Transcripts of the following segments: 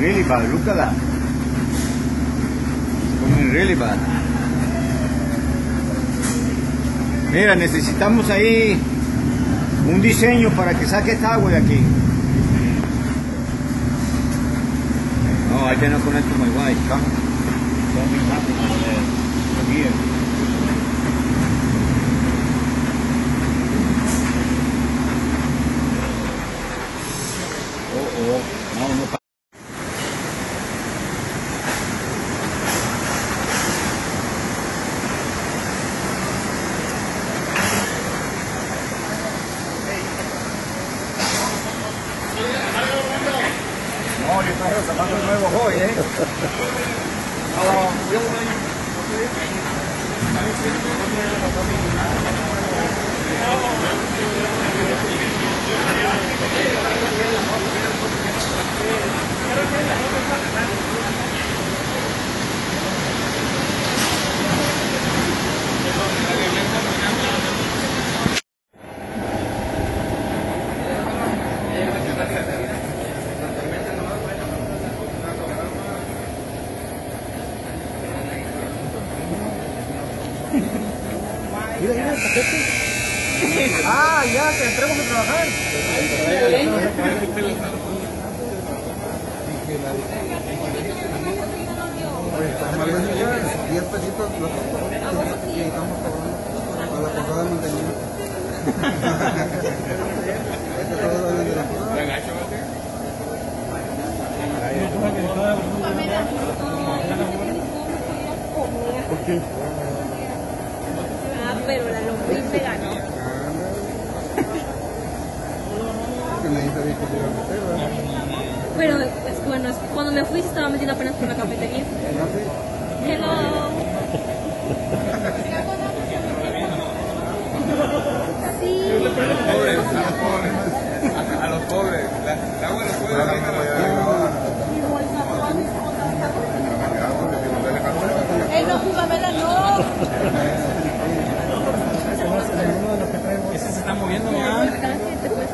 bad. Look at that. Coming really bad. Mira, necesitamos ahí un diseño para que saque esta agua de aquí. No, I cannot connect to my wife. Come. Something happened here. Oh, oh. No, no. pa- No, yo traje los zapatos nuevos hoy, ¿eh? Ah, ya, que entremos a trabajar. 10 pesitos los y estamos cobrando a la posada de mantenimiento. Todo lo de la posada. Ah, pero la lombriz me ganó. Pero es bueno, es que cuando me fui se estaba metiendo apenas por la cafetería. Hello. Sí. A los pobres, la, la agua de los pobres ahí no Él no jugaba, ¿verdad? No. Ese se está moviendo ya. Sí. No, ya está moviendo. No voy a cortar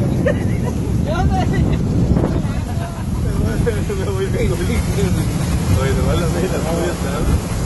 La mela, no voy a estar. Viejito, ahí se va a morir,